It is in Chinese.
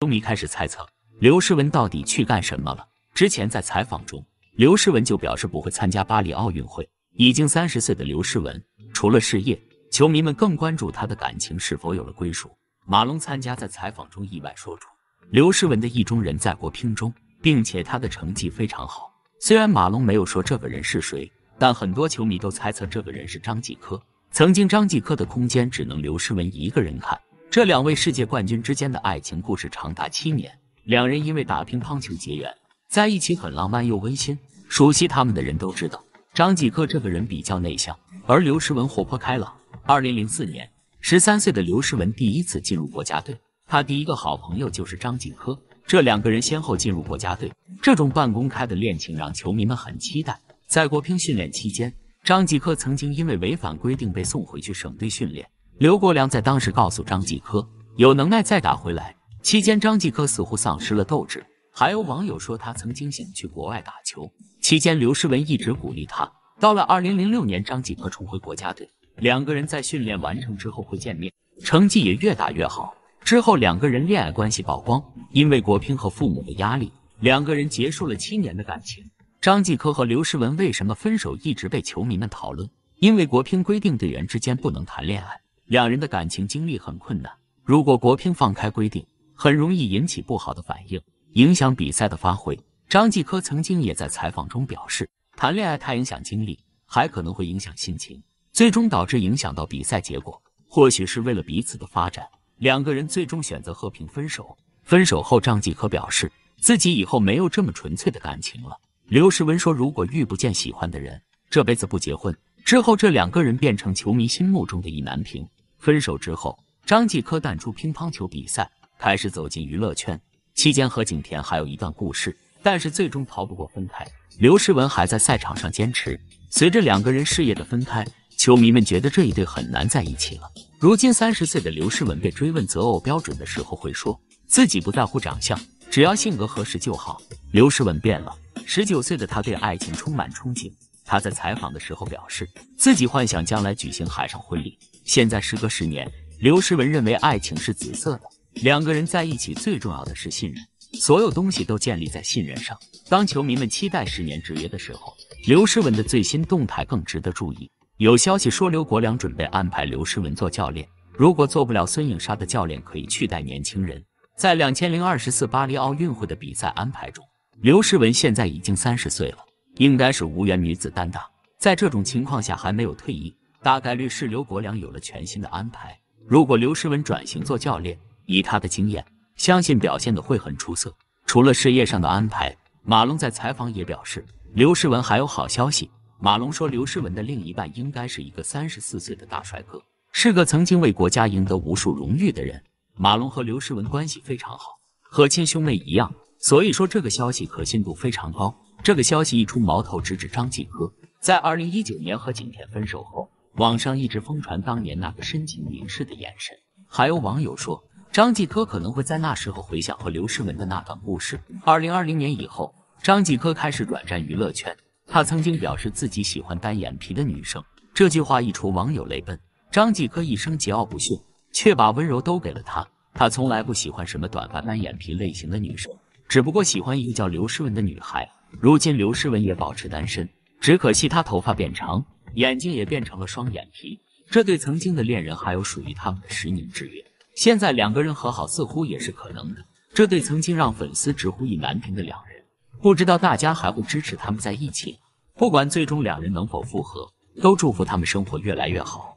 球迷开始猜测刘诗雯到底去干什么了。之前在采访中，刘诗雯就表示不会参加巴黎奥运会。已经三十岁的刘诗雯，除了事业，球迷们更关注她的感情是否有了归属。马龙参加在采访中意外说出，刘诗雯的意中人在国乒中，并且她的成绩非常好。虽然马龙没有说这个人是谁，但很多球迷都猜测这个人是张继科。曾经张继科的空间只能刘诗雯一个人看。这两位世界冠军之间的爱情故事长达七年，两人因为打乒乓球结缘，在一起很浪漫又温馨。熟悉他们的人都知道。张继科这个人比较内向，而刘诗雯活泼开朗。二零零四年，十三岁的刘诗雯第一次进入国家队，她第一个好朋友就是张继科。这两个人先后进入国家队，这种半公开的恋情让球迷们很期待。在国乒训练期间，张继科曾经因为违反规定被送回去省队训练。刘国梁在当时告诉张继科，有能耐再打回来。期间，张继科似乎丧失了斗志。还有网友说他曾经想去国外打球。期间，刘诗雯一直鼓励他。到了二零零六年，张继科重回国家队，两个人在训练完成之后会见面，成绩也越打越好。之后，两个人恋爱关系曝光，因为国乒和父母的压力，两个人结束了七年的感情。张继科和刘诗雯为什么分手，一直被球迷们讨论。因为国乒规定队员之间不能谈恋爱，两人的感情经历很困难。如果国乒放开规定，很容易引起不好的反应，影响比赛的发挥。张继科曾经也在采访中表示，谈恋爱太影响精力，还可能会影响心情，最终导致影响到比赛结果。或许是为了彼此的发展，两个人最终选择和平分手。分手后，张继科表示自己以后没有这么纯粹的感情了。刘诗雯说，如果遇不见喜欢的人，这辈子不结婚。之后，这两个人变成球迷心目中的意难平。分手之后，张继科淡出乒乓球比赛，开始走进娱乐圈。期间和景甜还有一段故事。但是最终逃不过分开。刘诗雯还在赛场上坚持。随着两个人事业的分开，球迷们觉得这一对很难在一起了。如今三十岁的刘诗雯被追问择偶标准的时候，会说自己不在乎长相，只要性格合适就好。刘诗雯变了，十九岁的她对爱情充满憧憬。她在采访的时候表示，自己幻想将来举行海上婚礼。现在时隔十年，刘诗雯认为爱情是紫色的，两个人在一起最重要的是信任。所有东西都建立在信任上。当球迷们期待十年之约的时候，刘诗雯的最新动态更值得注意。有消息说，刘国梁准备安排刘诗雯做教练。如果做不了孙颖莎的教练，可以去带年轻人。在两千零二十四巴黎奥运会的比赛安排中，刘诗雯现在已经三十岁了，应该是无缘女子单打。在这种情况下还没有退役，大概率是刘国梁有了全新的安排。如果刘诗雯转型做教练，以她的经验。相信表现的会很出色。除了事业上的安排，马龙在采访也表示，刘诗雯还有好消息。马龙说，刘诗雯的另一半应该是一个三十四岁的大帅哥，是个曾经为国家赢得无数荣誉的人。马龙和刘诗雯关系非常好，和亲兄妹一样，所以说这个消息可信度非常高。这个消息一出，矛头直指张继科。在二零一九年和景甜分手后，网上一直疯传当年那个深情凝视的眼神，还有网友说。张继科可能会在那时候回想和刘诗雯的那段故事。二零二零年以后，张继科开始转战娱乐圈。他曾经表示自己喜欢单眼皮的女生，这句话一出，网友泪奔。张继科一生桀骜不驯，却把温柔都给了她。他从来不喜欢什么短发单眼皮类型的女生，只不过喜欢一个叫刘诗雯的女孩。如今刘诗雯也保持单身，只可惜她头发变长，眼睛也变成了双眼皮。这对曾经的恋人还有属于他们的十年之约。现在两个人和好似乎也是可能的，这对曾经让粉丝直呼意难平的两人，不知道大家还会支持他们在一起？不管最终两人能否复合，都祝福他们生活越来越好。